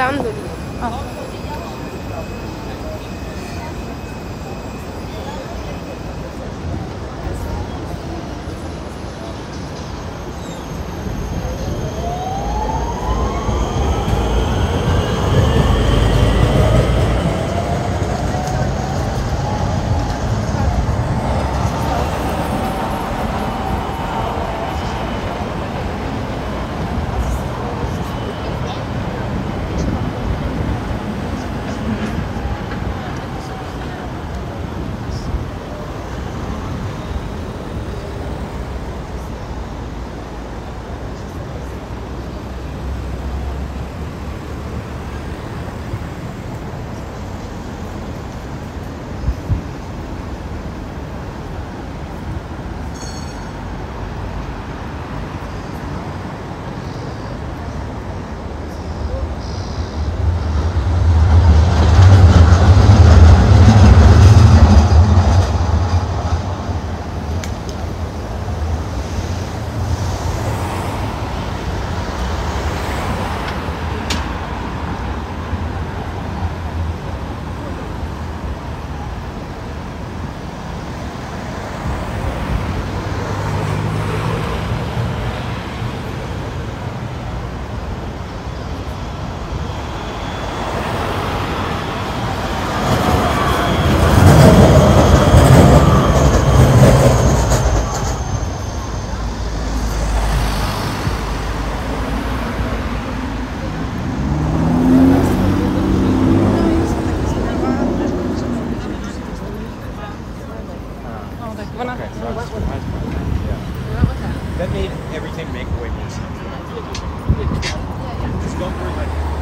Ланду everything make way more sense. Just don't worry about it.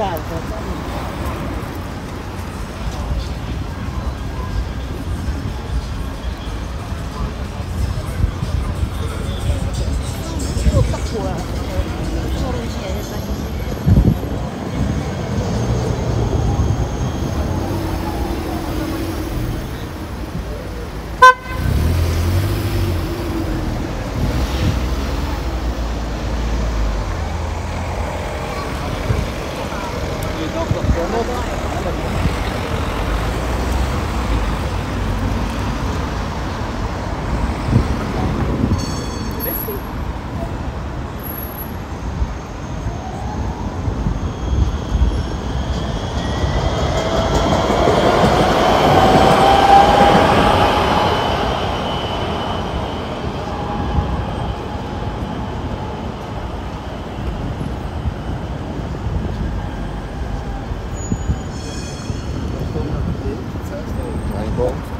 Bueno, acá